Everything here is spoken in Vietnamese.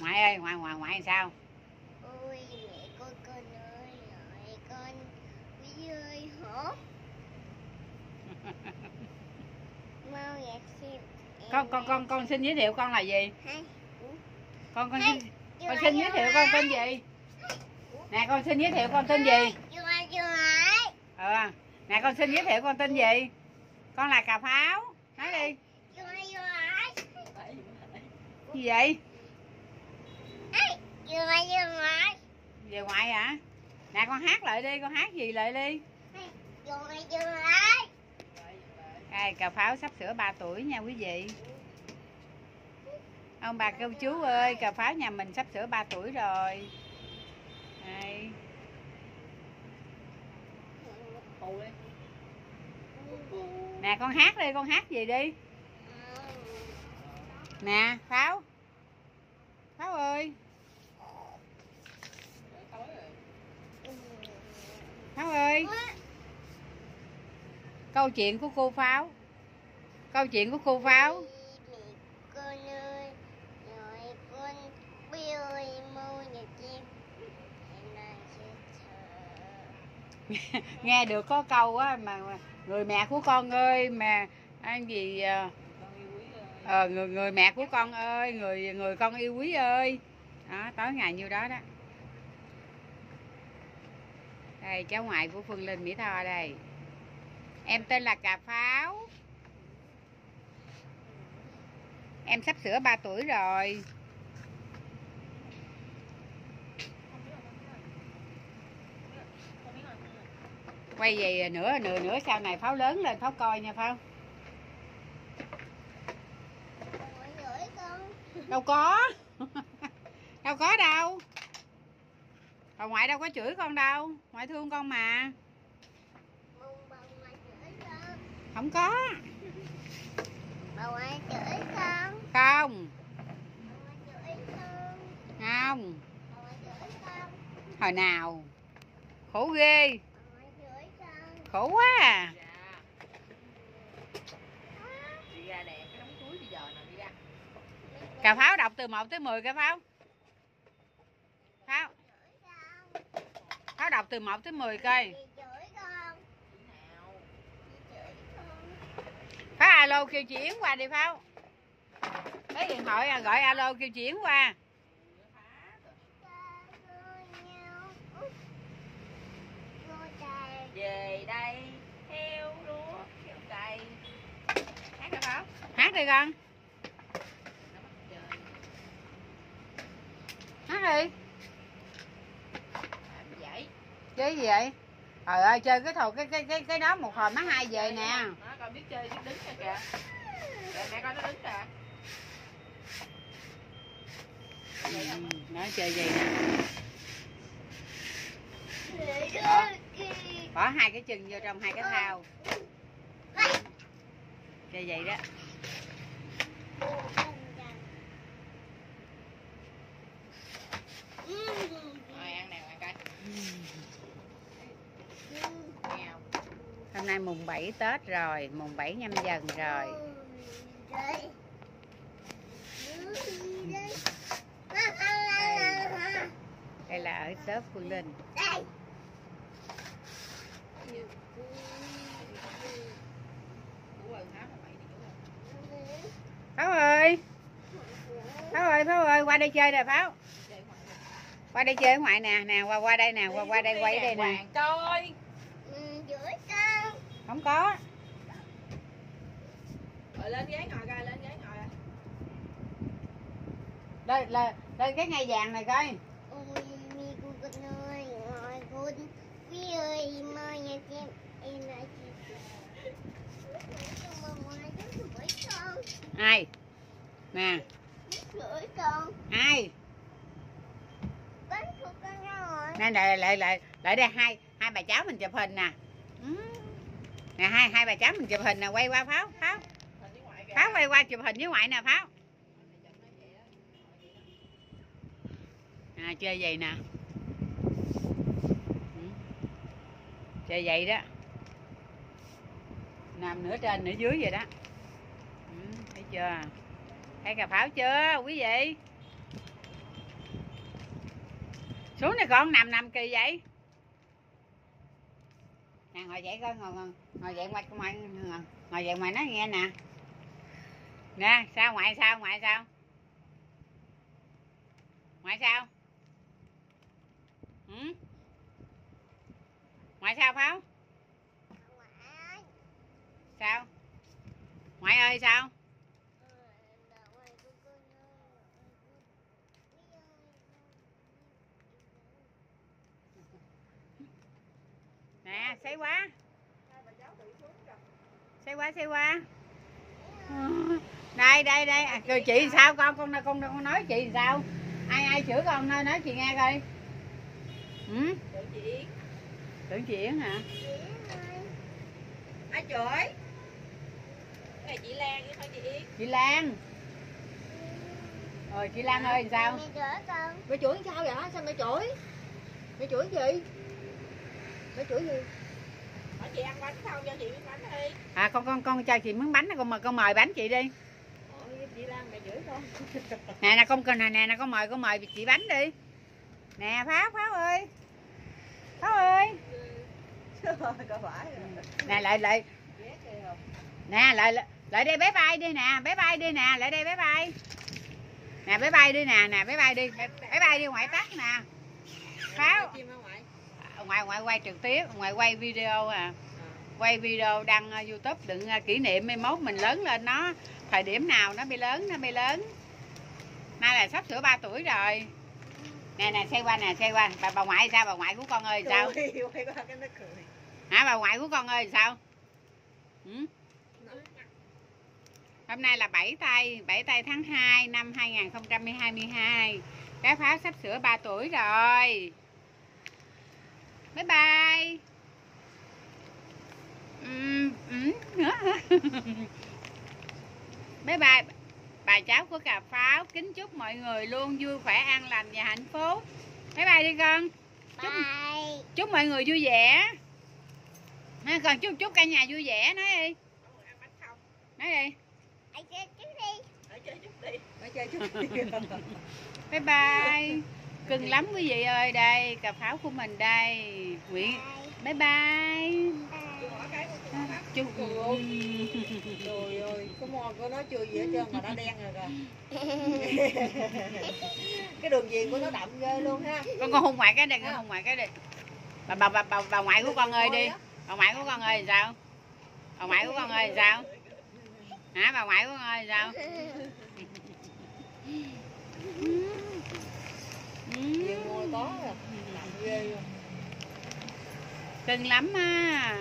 ngoại ơi ngoại ngoại ngoại sao? Ôi mẹ con con ơi rồi con quý ơi hổ mau nhặt xem con con con con xin giới thiệu con là gì? Hai con con xin con xin giới thiệu con tên gì? Nè con xin giới thiệu con tên gì? Ờ nè con xin giới thiệu con tên gì? Con là cà pháo. Nói đi. Gì vậy chưa chưa ấy về ngoại hả? Nè con hát lại đi con hát gì lại đi? Chưa chưa ấy đây cà pháo sắp sửa 3 tuổi nha quý vị. Ông bà kêu chú ơi cà pháo nhà mình sắp sửa 3 tuổi rồi. Đây. Nè con hát đi con hát gì đi? Nè pháo pháo ơi pháo ơi câu chuyện của cô pháo. Câu chuyện của cô pháo. Nghe được có câu á mà người mẹ của con ơi mà anh gì à, ờ, người người mẹ của con ơi người người con yêu quý ơi. Đó tối ngày nhiêu đó đó. Đây cháu ngoại của phương linh mỹ tho đây em tên là cà pháo. Em sắp sửa 3 tuổi rồi. Quay về nữa nữa nữa sau này pháo lớn lên, pháo coi nha pháo. Đâu có. Đâu có đâu. Bà ngoại đâu có chửi con đâu. Ngoại thương con mà mong bà ngoại chửi con không có. Bà ngoại chửi con không. Không. hồi nào? Khổ ghê. khổ quá à. Đi ra đè cái đống túi bây giờ nè đi ra. Cà pháo đọc từ 1 tới 10 cà pháo. Pháo. Pháo đọc từ 1 tới 10 coi Chị chửi con Chị nào chị chửi con pháo alo kêu chị yến qua đi pháo. Lấy điện thoại à, gọi alo kêu chị yến qua. Về đây theo lúa theo cày. Hát cái pháo hát đi con. Nó hát đi. Vậy? Chơi gì vậy? Trời ơi chơi cái thầu cái cái cái cái đó một hồi má hai về nè. Nó biết chơi biết đứng nè kìa. Để mẹ coi nó đứng nè Ừ, nói chơi gì nè. Đó. bỏ hai cái chân vô trong hai cái thao. Chơi vậy đó rồi ăn nè ăn coi nghèo hôm nay mùng 7 tết rồi, mùng 7 nhâm dần rồi. Đây là ở shop phương linh. Đây. Pháo ơi! Pháo ơi pháo ơi, qua đây chơi nè, pháo. Qua đây chơi ở ngoài nè nè, qua qua đây nè, qua qua đây quay đây nè. Hoàng không có. Rồi lên ghế ngồi coi lên ghế ngồi đây là đây cái ngày vàng này coi. Ôi mi cô con ơi ngồi con quý ơi mau nhà xem em là chị con ngoài chú chửi con ai? Nè. Ai? Bánh của con rồi nè lại lại lại lại đây hai hai bà cháu mình chụp hình nè. Ừ nè hai hai bà cháu mình chụp hình nè quay qua pháo pháo. Pháo quay qua chụp hình với ngoại nè pháo. À, chơi vậy nè. Ừ. Chơi vậy đó. Nằm nửa trên nửa dưới vậy đó. Ừ, thấy chưa? Thấy cà pháo chưa quý vị? Xuống này con nằm nằm kỳ vậy? Nè ngồi dậy coi ngồi ngồi, dậy ngoài ngoài ngồi, dậy ngoài nói nghe nè. Nè sao ngoại sao ngoại sao? Ngoại sao? Ừ? ngoại sao pháo? Sao? Ngoại ơi sao xây quá xây quá xây quá đây đây đây. À, rồi chị sao con? Con con con nói chị sao? Ai ai chữa con? Nói nói chị nghe coi. Ừ? Tự chị Yến tưởng chị Yến hả? Ai chửi? Cái này chị Lan chứ không chị Yến. Chị Lan. Rồi chị Lan ơi sao? Mẹ chở con Mẹ chửi sao vậy? Sao mẹ chửi? Mẹ chửi gì? Mẹ chửi gì? Chị ăn bánh không? Cho chị miếng bánh đi. À con con con cho chị miếng bánh con mời con mời bánh chị đi. Ôi, chị Lan mẹ chửi con. Nè nè con cần nè nè nè con mời con mời chị bánh đi. Nè pháo pháo ơi. Pháo ơi. Phải nè lại lại. Nè lại lại- đây bé bay đi nè bé bay đi nè lại đây bé bay. Nè bé bay đi nè nè bé bay đi. Bé, bay đi ngoại tắt nè. Pháo. À, ngoài ngoài quay trực tiếp ngoài quay video à quay video đăng uh, youtube đừng uh, kỷ niệm mai mốt mình lớn lên nó. Thời điểm nào nó bị lớn nó bị lớn. Nay là sắp sửa 3 tuổi rồi. Nè nè xoay qua nè xoay qua. Bà, bà ngoại sao? Bà ngoại của con ơi sao? Cười, quay qua cái nó cười. Hả bà ngoại của con ơi sao? Ừ? hôm nay là 7 tây 7 tây tháng 2 năm 2022 cái pháo sắp sửa 3 tuổi rồi. Bye bye Ừm, ừm, nữa hả? bye bye. Bà cháu của cà pháo kính chúc mọi người luôn vui khỏe an lành và hạnh phúc. Bye bye đi con. Chúc- bye. chúc mọi người vui vẻ. Nói còn chúc chúc cả nhà vui vẻ nói đi. Nói đi. Anh chơi trước đi. Ở chơi chút đi. Ở chơi chút đi. Bye bye. Cưng lắm quý vị ơi đây cà pháo của mình đây. Nguyễn bye. bye bye bỏ chúc Trời ơi, có mò của nó chưa gì hết trơn mà nó đen rồi kìa. Cái đường viền của nó đậm ghê luôn ha. Con con hôn ngoại cái đây con hôn ngoại cái đi bà bà bà bà, bà ngoại của con ơi đi. Bà ngoại của con ơi sao? Bà ngoại của con ơi sao? Hả? Bà ngoại của con ơi sao? Có rồi, ghê luôn. Cưng lắm á